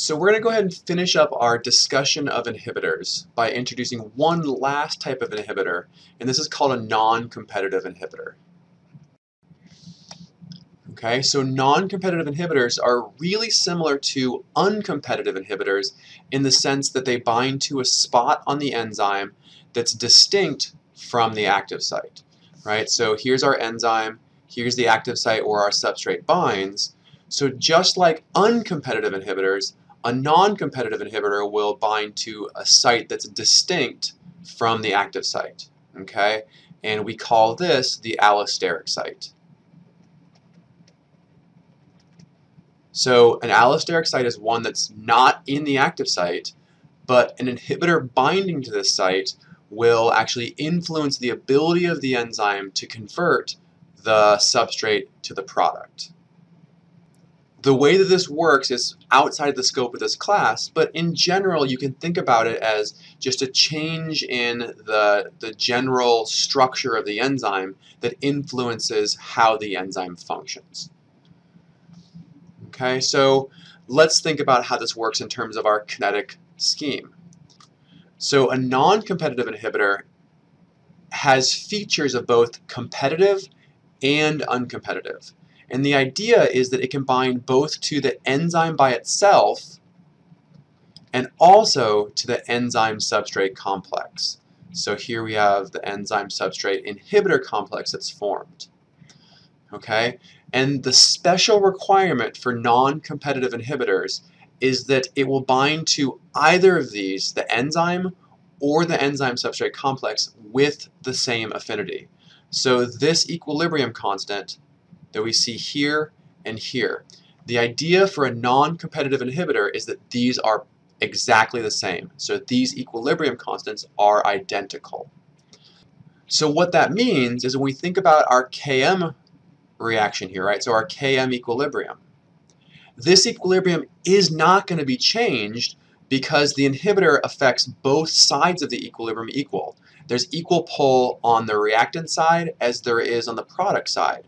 So we're going to go ahead and finish up our discussion of inhibitors by introducing one last type of inhibitor, and this is called a non-competitive inhibitor. Okay, so non-competitive inhibitors are really similar to uncompetitive inhibitors in the sense that they bind to a spot on the enzyme that's distinct from the active site, right? So here's our enzyme, here's the active site where our substrate binds. So just like uncompetitive inhibitors, a non-competitive inhibitor will bind to a site that's distinct from the active site, okay? And we call this the allosteric site. So an allosteric site is one that's not in the active site, but an inhibitor binding to this site will actually influence the ability of the enzyme to convert the substrate to the product. The way that this works is outside the scope of this class, but in general you can think about it as just a change in the, the general structure of the enzyme that influences how the enzyme functions. Okay, so let's think about how this works in terms of our kinetic scheme. So a non-competitive inhibitor has features of both competitive and uncompetitive. And the idea is that it can bind both to the enzyme by itself and also to the enzyme substrate complex. So here we have the enzyme substrate inhibitor complex that's formed. Okay, and the special requirement for non-competitive inhibitors is that it will bind to either of these, the enzyme or the enzyme substrate complex, with the same affinity. So this equilibrium constant that we see here and here. The idea for a non-competitive inhibitor is that these are exactly the same. So these equilibrium constants are identical. So what that means is when we think about our Km reaction here, right? So our Km equilibrium. This equilibrium is not going to be changed because the inhibitor affects both sides of the equilibrium equal. There's equal pull on the reactant side as there is on the product side.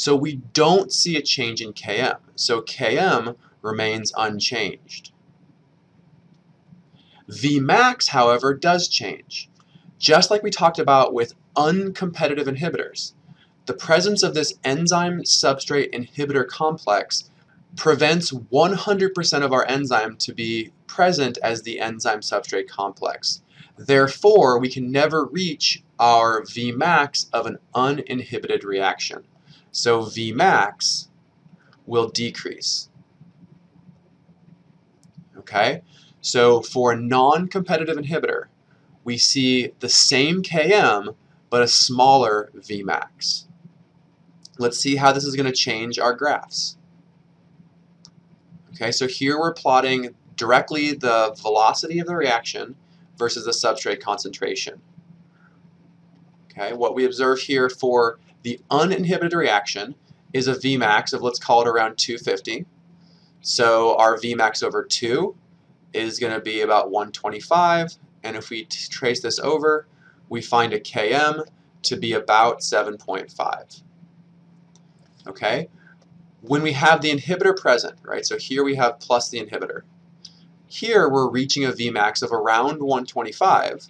So we don't see a change in Km. So Km remains unchanged. Vmax, however, does change. Just like we talked about with uncompetitive inhibitors, the presence of this enzyme substrate inhibitor complex prevents 100% of our enzyme to be present as the enzyme substrate complex. Therefore, we can never reach our Vmax of an uninhibited reaction. So Vmax will decrease. Okay? So for a non-competitive inhibitor, we see the same Km, but a smaller Vmax. Let's see how this is going to change our graphs. Okay, so here we're plotting directly the velocity of the reaction versus the substrate concentration. Okay, what we observe here for the uninhibited reaction is a Vmax of, let's call it around 250. So our Vmax over 2 is going to be about 125. And if we trace this over, we find a Km to be about 7.5. Okay? When we have the inhibitor present, right, so here we have plus the inhibitor. Here we're reaching a Vmax of around 125.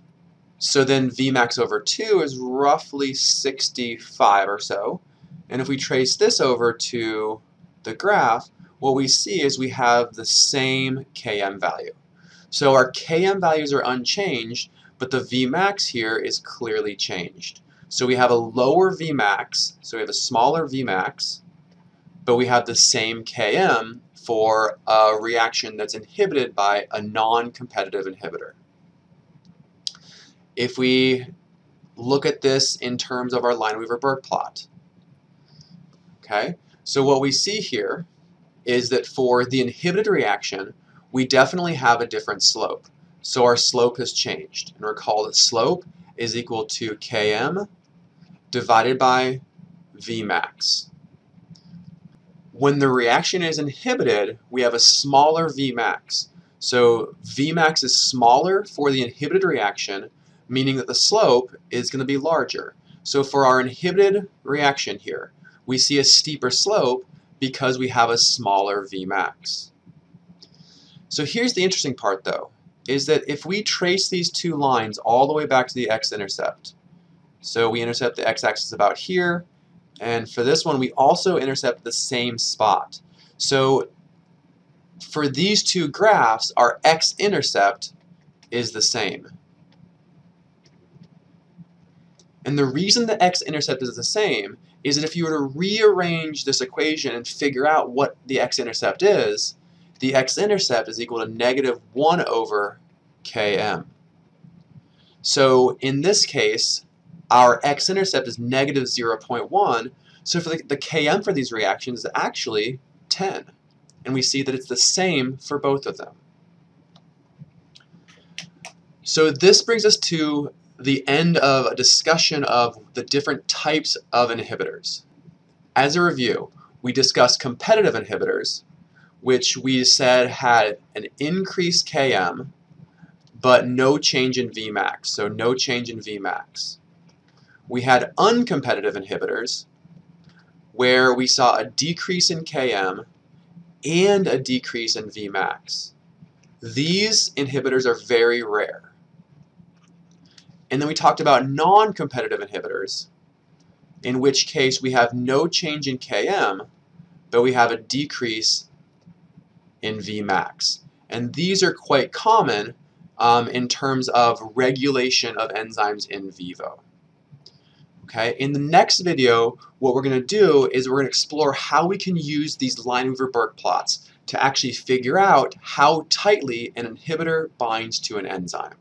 So then Vmax over 2 is roughly 65 or so. And if we trace this over to the graph, what we see is we have the same Km value. So our Km values are unchanged, but the Vmax here is clearly changed. So we have a lower Vmax, so we have a smaller Vmax, but we have the same Km for a reaction that's inhibited by a non-competitive inhibitor if we look at this in terms of our Lineweaver-Burk plot. Okay, so what we see here is that for the inhibited reaction, we definitely have a different slope. So our slope has changed. And recall that slope is equal to Km divided by Vmax. When the reaction is inhibited, we have a smaller Vmax. So Vmax is smaller for the inhibited reaction meaning that the slope is going to be larger. So for our inhibited reaction here, we see a steeper slope because we have a smaller Vmax. So here's the interesting part though, is that if we trace these two lines all the way back to the x-intercept, so we intercept the x-axis about here, and for this one we also intercept the same spot. So for these two graphs, our x-intercept is the same. And the reason the x-intercept is the same is that if you were to rearrange this equation and figure out what the x-intercept is, the x-intercept is equal to negative 1 over km. So in this case, our x-intercept is negative 0.1, so for the, the km for these reactions is actually 10. And we see that it's the same for both of them. So this brings us to the end of a discussion of the different types of inhibitors. As a review, we discussed competitive inhibitors, which we said had an increased Km, but no change in Vmax, so no change in Vmax. We had uncompetitive inhibitors, where we saw a decrease in Km and a decrease in Vmax. These inhibitors are very rare. And then we talked about non-competitive inhibitors, in which case we have no change in Km, but we have a decrease in Vmax. And these are quite common um, in terms of regulation of enzymes in vivo. Okay, in the next video, what we're going to do is we're going to explore how we can use these Lineweaver-Burk plots to actually figure out how tightly an inhibitor binds to an enzyme.